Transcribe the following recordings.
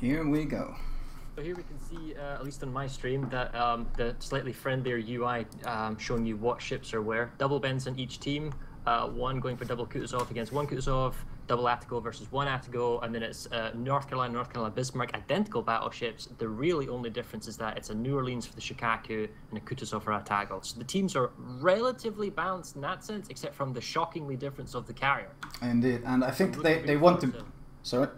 Here we go. So here we can see, uh, at least on my stream, that um, the slightly friendlier UI um, showing you what ships are where. Double bends on each team, uh, one going for double Kutuzov against one Kutuzov, double Atago versus one Atago, and then it's uh, North Carolina, North Carolina, Bismarck, identical battleships. The really only difference is that it's a New Orleans for the Shokaku and a Kutuzov for Atago. So the teams are relatively balanced in that sense, except from the shockingly difference of the carrier. Indeed, and I think they, they want to. Sorry?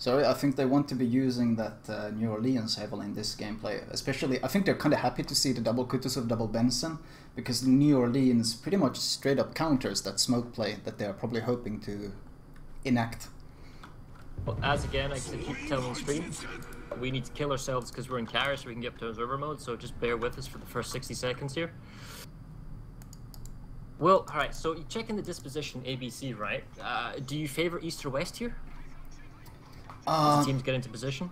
Sorry, I think they want to be using that uh, New Orleans heavily in this gameplay. Especially, I think they're kind of happy to see the double Kutuzov, double Benson, because New Orleans pretty much straight up counters that smoke play that they are probably hoping to enact. Well, as again, I keep telling on stream, we need to kill ourselves because we're in carrier so we can get up to observer mode, so just bear with us for the first 60 seconds here. Well, alright, so you check in the disposition ABC, right? Uh, do you favor east or west here? Uh, teams get into position?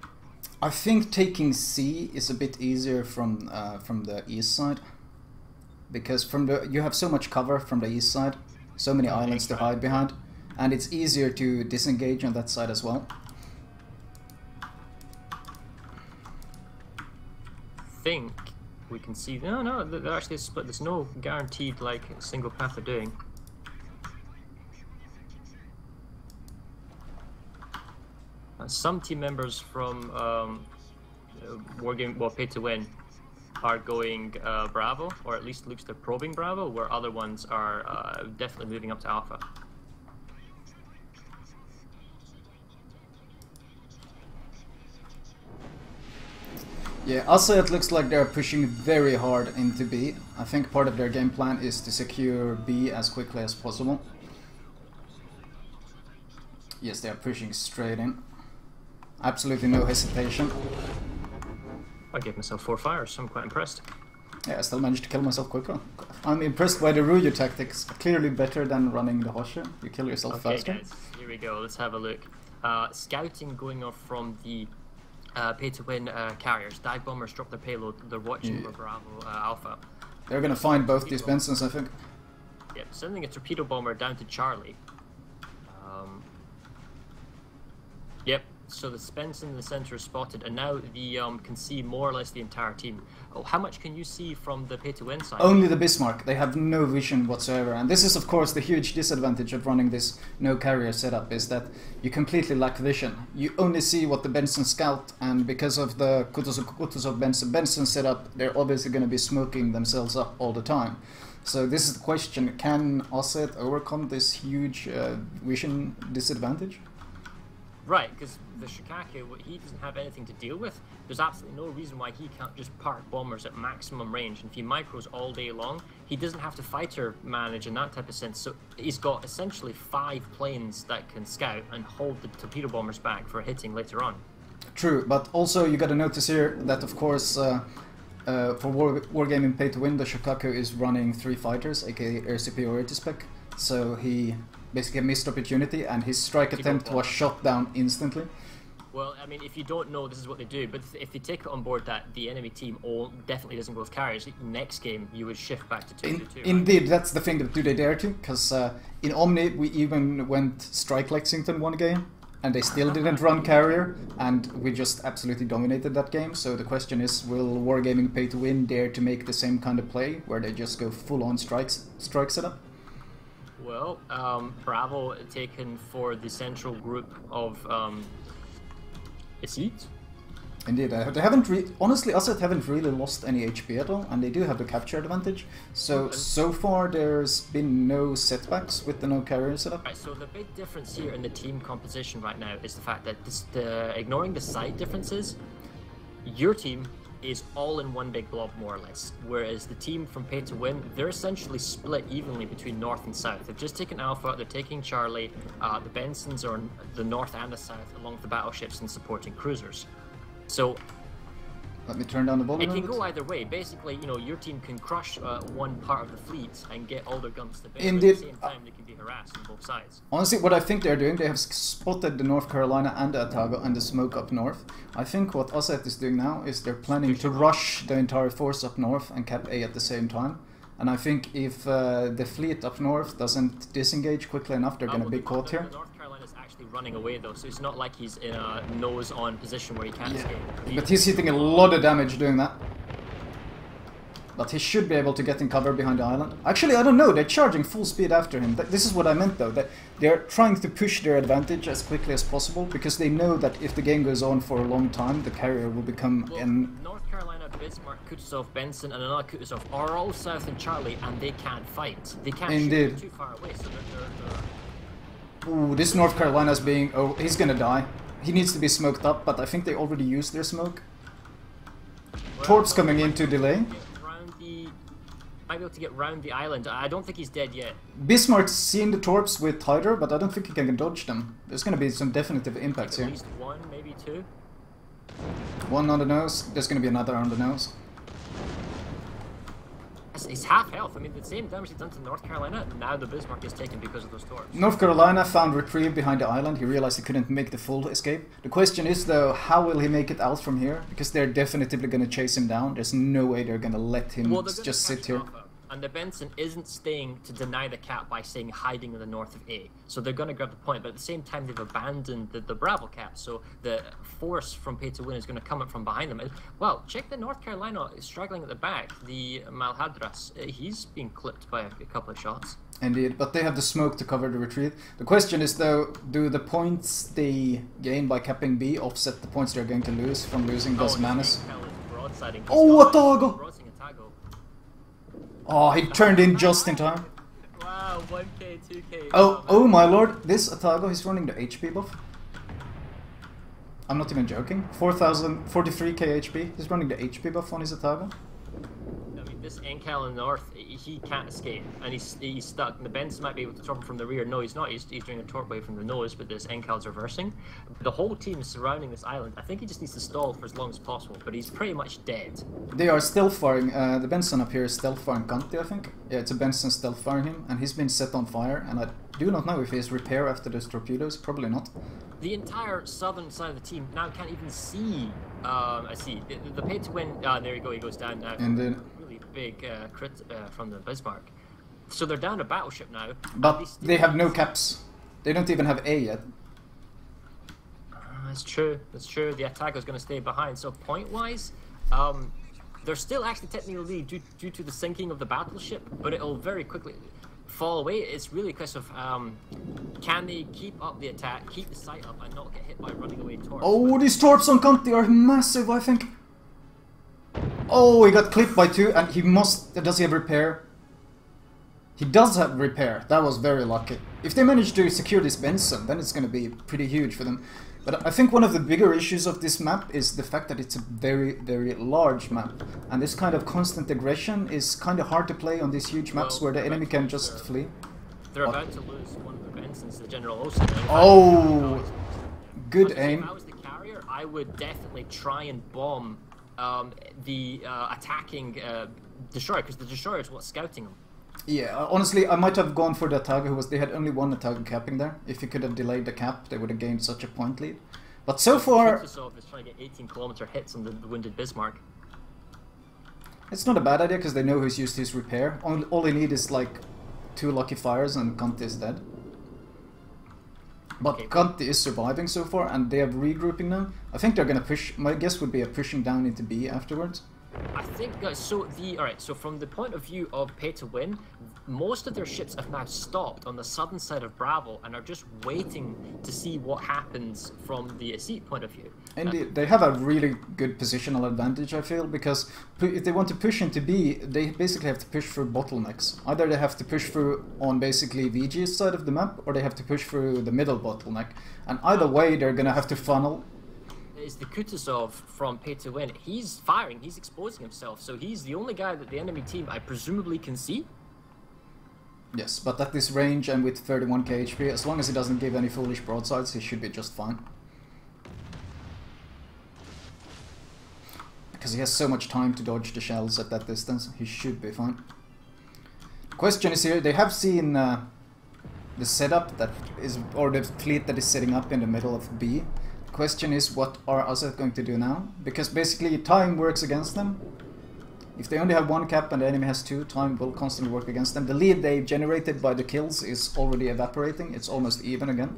I think taking C is a bit easier from uh, from the east side, because from the you have so much cover from the east side, so many islands to hide behind, and it's easier to disengage on that side as well. think we can see. No, no, th- they're actually split. There's no guaranteed like single path they're doing. Some team members from um, uh, Wargame, well, Pay to Win, are going uh, Bravo, or at least looks they're probing Bravo, where other ones are uh, definitely moving up to Alpha. Yeah, also it looks like they're pushing very hard into B. I think part of their game plan is to secure B as quickly as possible. Yes, they are pushing straight in. Absolutely no hesitation. I gave myself four fires, so I'm quite impressed. Yeah, I still managed to kill myself quicker. I'm impressed by the Ryujo tactics. Clearly better than running the Hosho. You kill yourself Okay, faster. guys, here we go. Let's have a look. Uh, scouting going off from the uh, pay to win uh, carriers. Dive bombers drop their payload. They're watching Yeah. for Bravo uh, Alpha. They're gonna find both these Bensons, I think. Yep, sending a torpedo bomber down to Charlie. Um, yep. So the Spence in the center is spotted, and now the um, can see more or less the entire team. Oh, how much can you see from the pay to win side? Only the Bismarck. They have no vision whatsoever. And this is, of course, the huge disadvantage of running this no carrier setup is that you completely lack vision. You only see what the Benson scout, and because of the Kutuzov, Kutuzov Benson, Benson setup, they're obviously going to be smoking themselves up all the time. So this is the question: Can Aseet overcome this huge uh, vision disadvantage? Right, because the Shokaku, he doesn't have anything to deal with. There's absolutely no reason why he can't just park bombers at maximum range. And if he micros all day long, he doesn't have to fighter manage in that type of sense. So he's got essentially five planes that can scout and hold the torpedo bombers back for hitting later on. True, but also you got to notice here that, of course, uh, uh, for war, Wargaming Pay to Win, the Shokaku is running three fighters, aka air superiority spec. So he basically a missed opportunity, and his strike attempt was shot down instantly. Well, I mean, if you don't know, this is what they do. But if they take it on board that the enemy team all definitely doesn't go with carriers, next game you would shift back to two In, two two. right? indeed, that's the thing that do they dare to? Because uh, in Omni we even went strike Lexington one game, and they still didn't run carrier, and we just absolutely dominated that game. So the question is, will Wargaming Pay to Win dare to make the same kind of play, where they just go full on strikes strike setup? Well, um, Bravo taken for the central group of um, Aseet. Indeed, uh, they haven't re- honestly Aseet haven't really lost any HP at all, and they do have the capture advantage. So so far, there's been no setbacks with the no carrier setup. Right, so the big difference here in the team composition right now is the fact that this, the ignoring the side differences, your team is all in one big blob more or less, whereas the team from Pay to Win they're essentially split evenly between north and south. They've just taken Alpha, they're taking Charlie. Uh, the Bensons are in the north and the south, along with the battleships and supporting cruisers. So Let me turn down the volume. it can go either way. Basically, you know, your team can crush uh, one part of the fleet and get all their guns to bear. Indeed. At the same time, they can be harassed on both sides. Honestly, what I think they're doing, they have spotted the North Carolina and the Atago and the smoke up north. I think what Aseet is doing now is they're planning to rush the entire force up north and cap A at the same time. And I think if uh, the fleet up north doesn't disengage quickly enough, they're Uh, gonna be caught here. North actually running away though, so it's not like he's in a nose-on position where he can't Yeah. escape. But he's hitting a lot of damage doing that. But he should be able to get in cover behind the island. Actually, I don't know. They're charging full speed after him. This is what I meant, though. That they're trying to push their advantage as quickly as possible because they know that if the game goes on for a long time, the carrier will become Well, an. North Carolina, Bismarck, Kutuzov, Benson, and another Kutuzov are all south in Charlie, and they can't fight. They can't shoot Indeed. they're too far away, so they're, they're, they're Ooh, this North Carolina's being. Oh, he's gonna die. He needs to be smoked up, but I think they already used their smoke. Torps coming in to delay. the- Might be able to get round the island. I don't think he's dead yet. Bismarck's seen the torps with Hydro, but I don't think he can dodge them. There's gonna be some definitive impacts At here. least one, maybe two. One on the nose, there's gonna be another on the nose. It's, it's half health. I mean, the same damage he's done to North Carolina. Now the Bismarck is taken because of those torps. North Carolina found reprieve behind the island. He realized he couldn't make the full escape. The question is, though, how will he make it out from here? Because they're definitively going to chase him down. There's no way they're going to let him Well, just sit here. Alpha, And the Benson isn't staying to deny the cap by saying hiding in the north of A. So they're going to grab the point, but at the same time they've abandoned the, the Bravo cap. So the force from pay to win is going to come up from behind them. Well, check the North Carolina is struggling at the back. The Malhadras, uh, he's being clipped by a, a couple of shots. Indeed, but they have the smoke to cover the retreat. The question is, though, do the points they gain by capping B offset the points they're going to lose from losing Gus and Manus? Hell is broadsiding. He's Oh, got- Atago! Oh, he turned in just in time. Wow, 1k, 2k. Oh, oh my lord, this Atago, he's running the HP buff. I'm not even joking. 4043k HP. He's running the HP buff on his Atago. This Encal in the north, he can't escape, and he's he's stuck. The Benz might be able to torp from the rear. No, he's not. He's, he's doing a torp wave from the nose, but this Enkel's reversing. The whole team surrounding this island. I think he just needs to stall for as long as possible, but he's pretty much dead. They are still firing. Uh, the Benson up here is still firing Kanti, I think. Yeah, it's a Benson still firing him, and he's been set on fire. And I do not know if he has repair after those torpedoes. Probably not. The entire southern side of the team now can't even see. Um, I see the, the, pay to win. Ah, there you go. He goes down now. And then, big uh, crit uh, from the Bismarck. So they're down a battleship now. But they have no caps. They don't even have A yet. Uh, That's true. That's true. The attack attacker's going to stay behind. So point wise, um, they're still actually technically lead due, due to the sinking of the battleship, but it'll very quickly fall away. It's really a question of um, can they keep up the attack, keep the sight up, and not get hit by running away torps. Oh, these torps on Kanti are massive, I think. Oh, he got clipped by two, and he must. Does he have repair? He does have repair. That was very lucky. If they manage to secure this Benson, then it's going to be pretty huge for them. But I think one of the bigger issues of this map is the fact that it's a very, very large map. And this kind of constant aggression is kind of hard to play on these huge maps Well, where the enemy can they're- just flee. They're about to lose one of their Bensons, the General Olsen. and Oh, good I was gonna say, aim. If I was the carrier, I would definitely try and bomb um, the uh, attacking uh, destroyer because the destroyer is what's scouting them. Yeah, uh, honestly, I might have gone for the Atago who was. They had only one Atago capping there. If you could have delayed the cap, they would have gained such a point lead. But so far, Kutuzov is trying to get 18 kilometer hits on the, the wounded Bismarck. it's not a bad idea because they know who's used his repair. All, all they need is like two lucky fires and Conte is dead. But Okay. Is surviving so far, and they are regrouping now. I think they're gonna push. My guess would be a pushing down into B afterwards. I think uh, so. The all right. So from the point of view of pay to win, most of their ships have now stopped on the southern side of Bravo and are just waiting to see what happens from the Aseet point of view. And they, they have a really good positional advantage, I feel, because if they want to push into B, they basically have to push through bottlenecks. Either they have to push through on basically VG's side of the map, or they have to push through the middle bottleneck. And either way, they're gonna have to funnel. Is the Kutuzov from to Win. He's firing, he's exposing himself, so he's the only guy that the enemy team I presumably can see. Yes, but at this range and with 31k HP, as long as he doesn't give any foolish broadsides, he should be just fine. Because he has so much time to dodge the shells at that distance, he should be fine. Question is here, they have seen uh, the setup that is, or the fleet that is setting up in the middle of B question is what are Aseet going to do now? Because basically time works against them. If they only have one cap and the enemy has two, time will constantly work against them. The lead they generated by the kills is already evaporating. It's almost even again.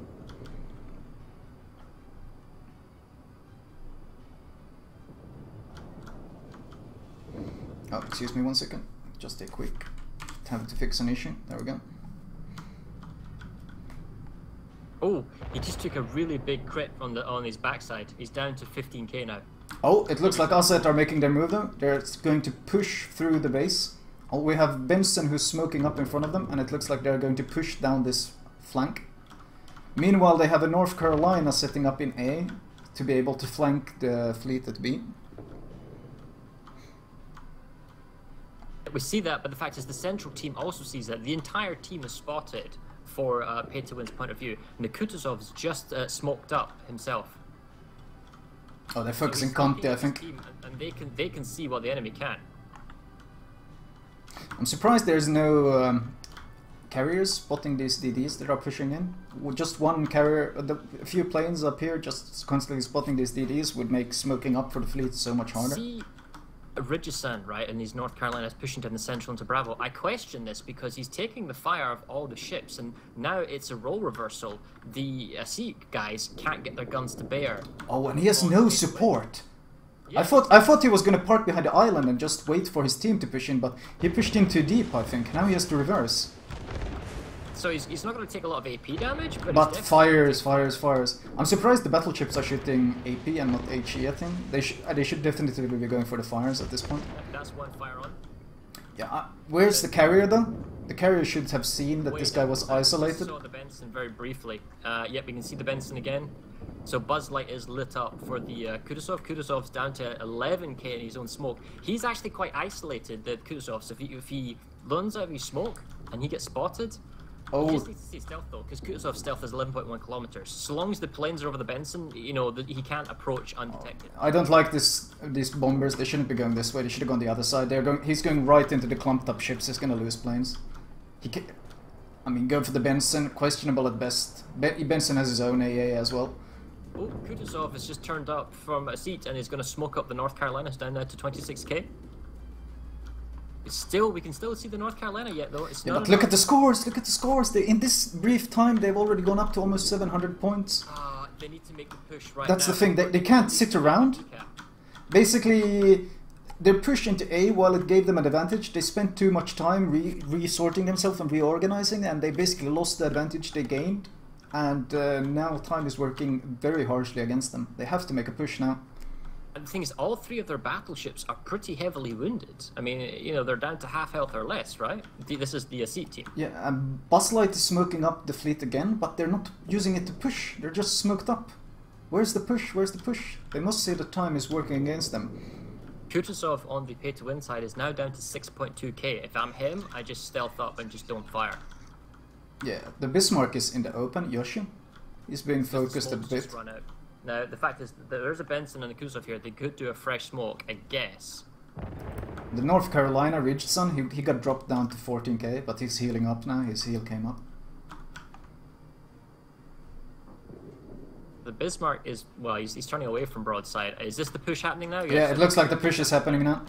Oh, excuse me one second. Just a quick time to fix an issue. There we go. Oh, he just took a really big crit on the on his backside. He's down to 15k now. Oh, it looks like Aseet are making their move though. They're going to push through the base. Oh, we have Benson who's smoking up in front of them, and it looks like they're going to push down this flank. Meanwhile, they have a North Carolina setting up in A to be able to flank the fleet at B. We see that, but the fact is the central team also sees that. The entire team is spotted for uh, point of view. And Kutuzov's just uh, smoked up himself. Oh, they're focusing looking I think. team, and- they can they can see what the enemy can. I'm surprised there's no um, carriers spotting these DDs that are pushing in. With Just one carrier, uh, the, a few planes up here just constantly spotting these DDs would make smoking up for the fleet so much harder. See Ridgeson, right, and these North Carolinas pushing down the central into Bravo. I question this because he's taking the fire of all the ships, and now it's a role reversal. The uh, Sikh guys can't get their guns to bear. Oh, and he has no support. I thought I thought he was gonna park behind the island and just wait for his team to push in, but he pushed in too deep. I think now he has to reverse. So he's, he's not going to take a lot of AP damage, but, But fires, fires, fires. I'm surprised the battle chips are shooting AP and not HE. I think they should uh, they should definitely be going for the fires at this point. That's one fire on. Yeah, uh, where's the carrier though? The carrier should have seen that Wait, this guy was isolated. saw the Benson very briefly. Uh, yep, we can see the Benson again. So Buzz Light is lit up for the uh, Kutuzov. Kutuzov's down to 11k in his own smoke. He's actually quite isolated, the Kutuzov. So if he, if he runs out of his smoke and he gets spotted, Oh, just needs to see stealth though, because Kutuzov's stealth is 11.1 kilometers. So long as the planes are over the Benson, you know, the, he can't approach undetected. I don't like this. These bombers. They shouldn't be going this way. They should have gone the other side. They're going. He's going right into the clumped up ships. He's gonna lose planes. He can, I mean, go for the Benson. Questionable at best. Be- Benson has his own AA as well. Oh, Kutuzov has just turned up from a seat and is going to smoke up the North Carolinas down there to 26k. It's still, we can still see the North Carolina yet though. It's Yeah, not but look at the scores. Look at the scores. They, in this brief time, they've already gone up to almost 700 points. Ah, they need to make the push right That's now. the thing, they- they can't sit around. Basically, they're pushed into A while it gave them an advantage. They spent too much time re- resorting themselves and reorganizing, and they basically lost the advantage they gained. And uh, now time is working very harshly against them. They have to make a push now. And the thing is, all three of their battleships are pretty heavily wounded. I mean, you know, they're down to half health or less, right? This is the Aseet team. Yeah, um, Buslight is smoking up the fleet again, but they're not using it to push. They're just smoked up. Where's the push? Where's the push? They must say that time is working against them. Kutuzov on the pay to win side is now down to 6.2k. If I'm him, I just stealth up and just don't fire. Yeah, the Bismarck is in the open. Yoshi is being the focused a bit. Just run out. Now, the fact is, there's a Benson and a Kutuzov here. They could do a fresh smoke, I guess. The North Carolina Ridgeson, he, he got dropped down to 14k, but he's healing up now. His heal came up. The Bismarck is, well, he's, he's turning away from broadside. Is this the push happening now? Yeah, it looks like the push is happening now.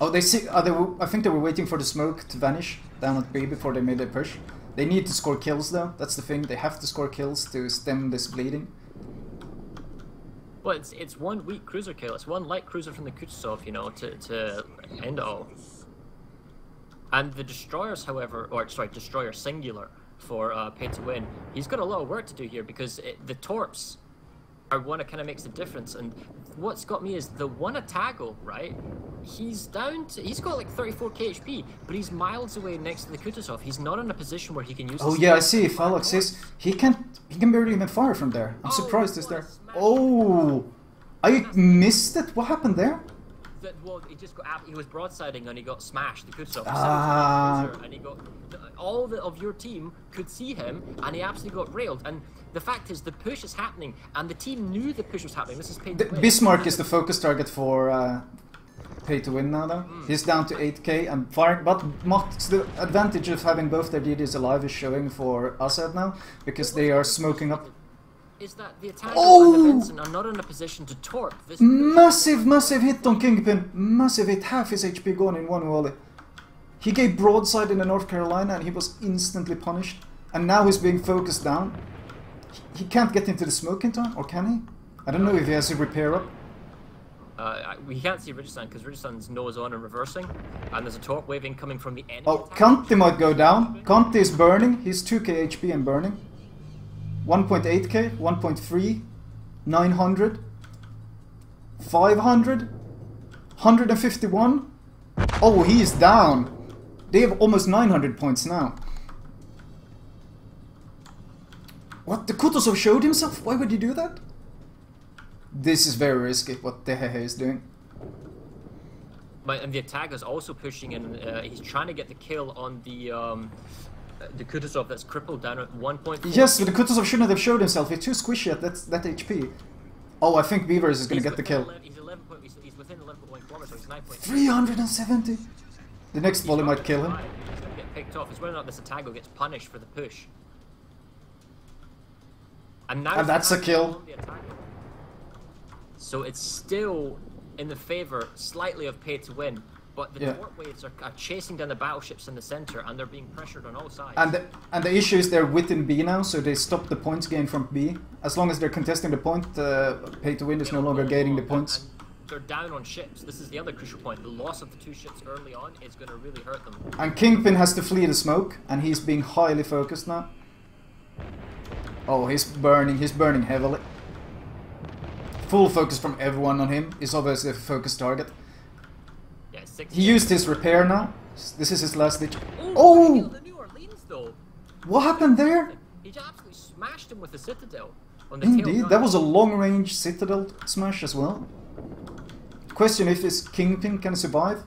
Oh, they see. Uh, they I think they were waiting for the smoke to vanish down at B before they made their push. They need to score kills though. That's the thing. They have to score kills to stem this bleeding. Well, it's, it's one weak cruiser kill. It's one light cruiser from the Kutuzov, you know, to, to end it all. And the destroyers, however, or sorry, destroyer singular for uh, pay to win, he's got a lot of work to do here because it, the torps are one that kind of makes the difference. And what's got me is the one Atago, right? He's down to, he's got like 34 KHP, but he's miles away next to the Kutuzov. He's not in a position where he can use. Oh yeah, I see. to If fire Alex more. is, he can't. He can barely even fire from there. I'm Oh, surprised he's there. Oh, I missed it. What happened there? That, well, he just got he was broadsiding and he got smashed. The Kutuzov. Ah. and he got all the, of your team could see him, and he absolutely got railed. And the fact is, the push is happening, and the team knew the push was happening. This is paid The, to win. Bismarck is the focus target for uh, pay to win now. Though he's down to 8k and firing. But Mott's the advantage of having both their DDs alive is showing for Assad now because they are smoking up. Is that the attack Oh! and the Benson are not in a position to torp this. Massive, massive hit on Kingpin. Massive hit. Half his HP gone in one volley. He gave broadside in the North Carolina and he was instantly punished. And now he's being focused down. He, can't get into the smoke in time, or can he? I don't know if he has a repair up. Uh, we can't see Ridgestan because Ridgestan's nose on and reversing, and there's a torp wave incoming from the enemy. Oh. Kanti might go down. Conti is burning. He's 2k HP and burning. 1.8k, 1.3, 900, 500, 151. Oh, he is down. They have almost 900 points now. What? The Kutuzov showed himself? Why would he do that? This is very risky, what Tehehe is doing. But and the attack is also pushing in. Uh, he's trying to get the kill on the um, uh, the Kutuzov that's crippled down at one point. Yes, but the Kutuzov shouldn't have showed himself. He's too squishy at that, that HP. Oh, I think Beavers is gonna get the kill. He's 11 point, he's, he's within 11.1 kilometers, so he's 9.3. 370. The next volley might kill him. He's gonna get picked off. It's whether or not this Atago gets punished for the push. And now And that's a kill. on the Atago. So it's still in the favor slightly of pay to win, but the Yeah. torp waves are, are chasing down the battleships in the center, and they're being pressured on all sides. And the, and the issue is they're within B now, so they stop the points gain from B. As long as they're contesting the point, uh, pay to win is no longer gaining the points. And they're down on ships. This is the other crucial point. The loss of the two ships early on is going to really hurt them. And Kingpin has to flee the smoke, and he's being highly focused now. Oh, he's burning, he's burning heavily. Full focus from everyone on him. He's obviously a focus target. Yeah, six. He used his repair now. This is his last ditch. Ooh, Oh! The New Orleans though. What happened there? He just absolutely smashed him with the Citadel. On the Indeed, that was a long-range Citadel smash as well. Question if his Kingpin can survive.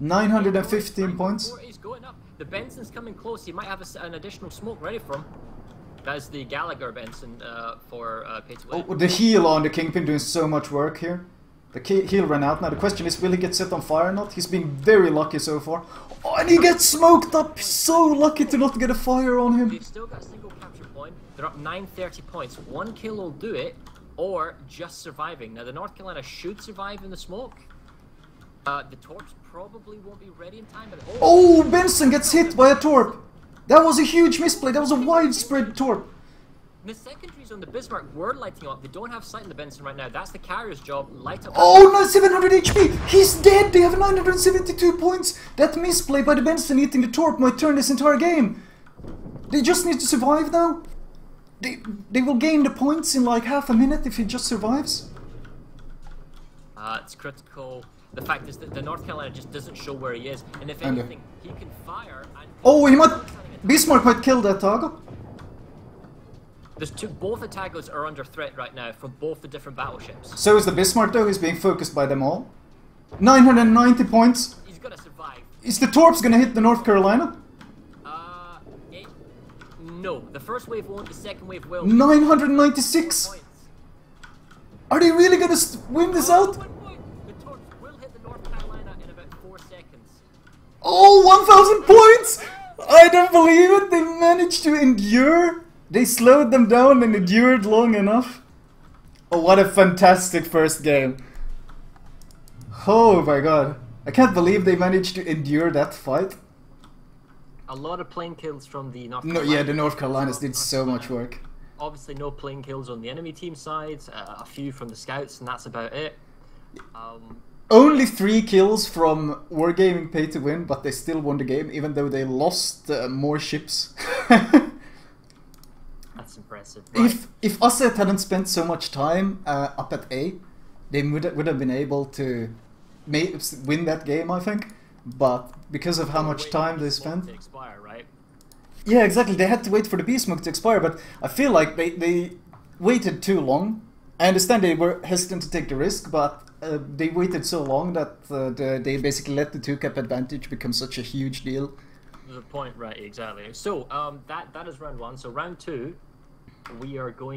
915 points. He's going up. The Benson's coming close. He might have a an additional smoke ready for him. That's the Gallagher Benson uh, for uh, pay to win. Oh, the heel on the Kingpin doing so much work here. The heal ran out now. The question is, will he get set on fire or not? He's been very lucky so far. Oh, and he gets smoked up. So lucky to not get a fire on him. They've still got a single capture point. They're up 930 points. One kill will do it, or just surviving. Now, the North Carolina should survive in the smoke. Uh, the torps probably won't be ready in time, but Oh, Benson gets hit by a torp. That was a huge misplay. That was a widespread torp. The secondaries on the Bismarck were lighting up. They don't have sight in the Benson right now. That's the carrier's job. Light up. Oh no, 700 HP! He's dead! They have 972 points! That misplay by the Benson eating the torp might turn this entire game! They just need to survive now! They, they will gain the points in like half a minute if he just survives. Uh, it's critical. The fact is that the North Carolina just doesn't show where he is, and if uh, anything, he can fire. And Oh, he might... Bismarck might kill that Tago. There's two. Both Atagos are under threat right now from both the different battleships. So is the Bismarck though, he's being focused by them all. 990 points. He's gonna survive. Is the Torps gonna hit the North Carolina? Uh, it, no. The first wave won't. The second wave will. 996! Points. Are they really gonna win this Oh, out? point. The torch will hit the North Carolina in about four seconds. Oh, 1000 points! I don't believe it! They managed to endure! They slowed them down and endured long enough. Oh, what a fantastic first game. Oh my god. I can't believe they managed to endure that fight. A lot of plane kills from the North. No, yeah, the North Carolinas did so much work. Obviously, no plane kills on the enemy team side. Uh, a few from the scouts, and that's about it. Um, Only three kills from Wargaming Pay to Win, but they still won the game, even though they lost uh, more ships. that's impressive. Right. if if Aseet hadn't spent so much time uh, up at A, they would would have been able to win that game, I think. But because of how much time they spent, expire, right? yeah, exactly. They had to wait for the beast smoke to expire, but I feel like they they waited too long. I understand they were hesitant to take the risk, but uh, they waited so long that uh, the, they basically let the two cap advantage become such a huge deal. The point, right? Exactly. So, um, that that is round one. So round two, we are going.